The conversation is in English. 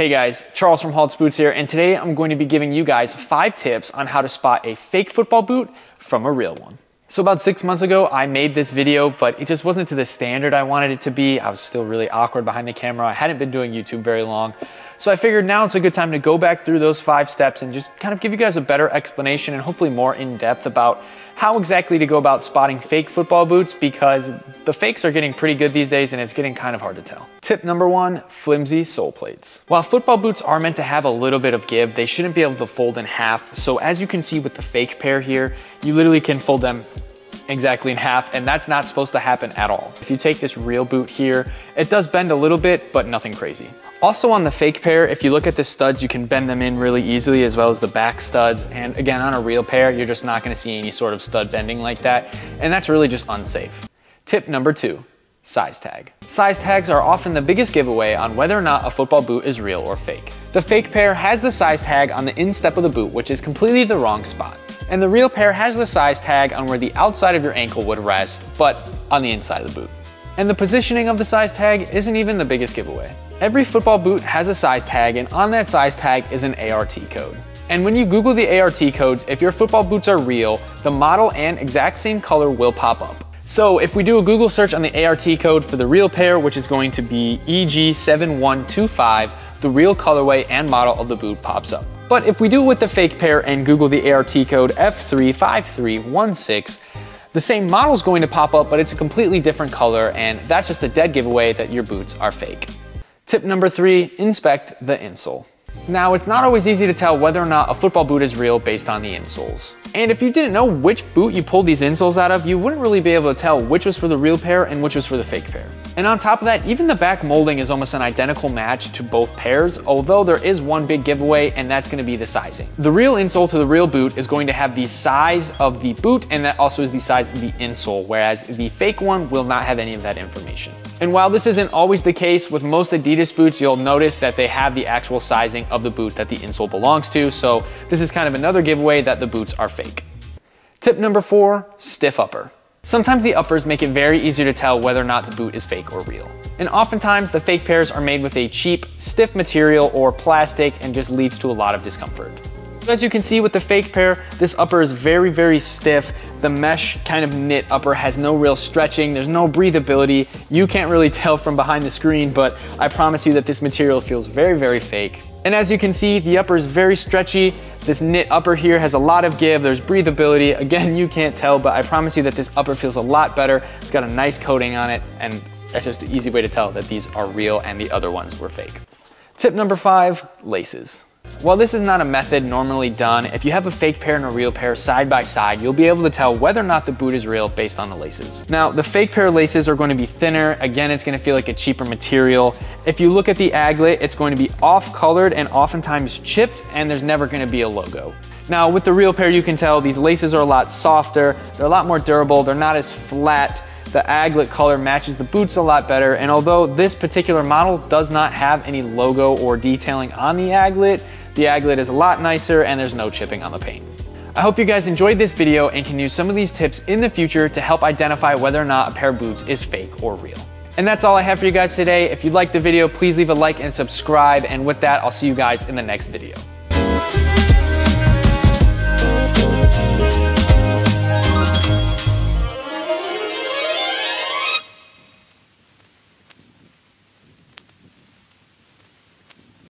Hey guys, Charles from Halts Boots here, and today I'm going to be giving you guys five tips on how to spot a fake football boot from a real one. So about six months ago, I made this video, but it just wasn't to the standard I wanted it to be. I was still really awkward behind the camera. I hadn't been doing YouTube very long. So I figured now it's a good time to go back through those five steps and just kind of give you guys a better explanation and hopefully more in depth about how exactly to go about spotting fake football boots because the fakes are getting pretty good these days and it's getting kind of hard to tell. Tip number one, flimsy sole plates. While football boots are meant to have a little bit of give, they shouldn't be able to fold in half. So as you can see with the fake pair here, you literally can fold them exactly in half, and that's not supposed to happen at all. If you take this real boot here, it does bend a little bit, but nothing crazy. Also on the fake pair, if you look at the studs, you can bend them in really easily as well as the back studs. And again, on a real pair, you're just not gonna see any sort of stud bending like that. And that's really just unsafe. Tip number two, size tag. Size tags are often the biggest giveaway on whether or not a football boot is real or fake. The fake pair has the size tag on the instep of the boot, which is completely the wrong spot. And the real pair has the size tag on where the outside of your ankle would rest, but on the inside of the boot. And the positioning of the size tag isn't even the biggest giveaway. Every football boot has a size tag and on that size tag is an ART code. And when you Google the ART codes, if your football boots are real, the model and exact same color will pop up. So if we do a Google search on the ART code for the real pair, which is going to be EG7125, the real colorway and model of the boot pops up. But if we do it with the fake pair and Google the ART code F35316, the same model is going to pop up, but it's a completely different color, and that's just a dead giveaway that your boots are fake. Tip number three, inspect the insole. Now, it's not always easy to tell whether or not a football boot is real based on the insoles. And if you didn't know which boot you pulled these insoles out of, you wouldn't really be able to tell which was for the real pair and which was for the fake pair. And on top of that, even the back molding is almost an identical match to both pairs, although there is one big giveaway, and that's gonna be the sizing. The real insole to the real boot is going to have the size of the boot, and that also is the size of the insole, whereas the fake one will not have any of that information. And while this isn't always the case, with most Adidas boots, you'll notice that they have the actual sizing of the boot that the insole belongs to, so this is kind of another giveaway that the boots are fake. Tip number four, stiff upper. Sometimes the uppers make it very easy to tell whether or not the boot is fake or real. And oftentimes the fake pairs are made with a cheap, stiff material or plastic and just leads to a lot of discomfort. So as you can see with the fake pair, this upper is very, very stiff. The mesh kind of knit upper has no real stretching. There's no breathability. You can't really tell from behind the screen, but I promise you that this material feels very, very fake. And as you can see, the upper is very stretchy. This knit upper here has a lot of give. There's breathability. Again, you can't tell, but I promise you that this upper feels a lot better. It's got a nice coating on it, and that's just an easy way to tell that these are real and the other ones were fake. Tip number five, laces. While this is not a method normally done, if you have a fake pair and a real pair side by side, you'll be able to tell whether or not the boot is real based on the laces. Now, the fake pair laces are going to be thinner. Again, it's going to feel like a cheaper material. If you look at the aglet, it's going to be off-colored and oftentimes chipped, and there's never going to be a logo. Now, with the real pair, you can tell these laces are a lot softer. They're a lot more durable. They're not as flat. The aglet color matches the boots a lot better, and although this particular model does not have any logo or detailing on the aglet, the aglet is a lot nicer and there's no chipping on the paint. I hope you guys enjoyed this video and can use some of these tips in the future to help identify whether or not a pair of boots is fake or real. And that's all I have for you guys today. If you liked the video, please leave a like and subscribe. And with that, I'll see you guys in the next video.